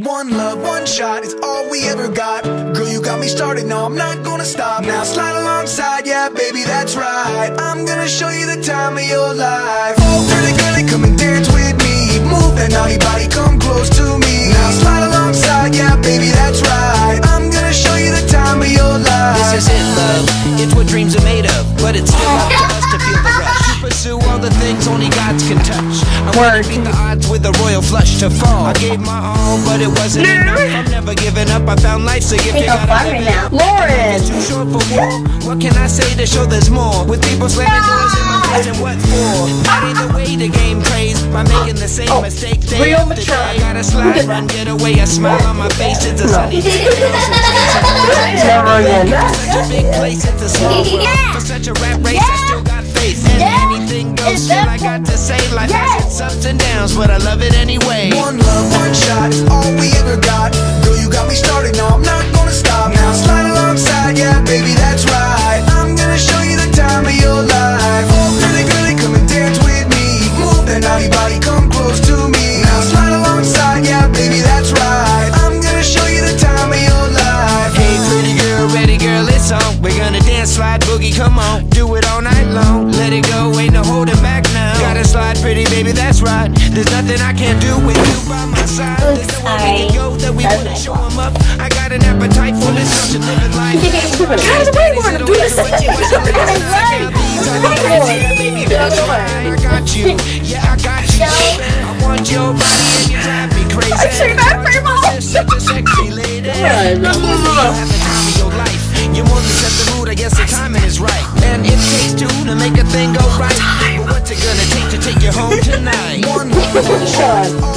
One love, one shot is all we ever got. Girl, you got me started, no, I'm not gonna stop. Now slide alongside, yeah, baby, that's right. I'm gonna show you the time of your life. Oh, pretty girlie, come and dance with me. Move that naughty body, come close to me. Now slide alongside, yeah, baby, that's right. I'm gonna show you the time of your life. This is it, love. It's what dreams are made of, but it's still up to us to feel the rush. To the things only gods can touch. I wanna beat the odds with a royal flush to fall. I gave my all, but it wasn't enough. I'm never giving up. I found life's a gift. Of gotta fun right now. Lauren! It's too short for war. What can I say to show there's more? With people slamming doors in my face and what for? Ain't the way the game plays. By making the same oh, mistake day real mature. I gotta slide, run, get away. A smile on my face. It's a sunny day. Never again. Such a big place, it's a small world. For such a rap race, anything goes, Is still that I got to say. Life Yeah. has its ups and downs, but I love it anyway. One love, one shot all we ever got. Do it all night long. Let it go, ain't no holding back now. Gotta slide, pretty baby, that's right. There's nothing I can't do with you by my side. Oops, nowhere we can sorry. go that we wouldn't my show 'em up. I got an appetite for this such a living life. Guys, wait, we're gonna do this. That's. I got you. Yeah, I got you. I want your body and you drive me crazy. Actually, not very well. You're Such a sexy lady. Good. You have right. But what's it gonna take to take you home tonight? One shot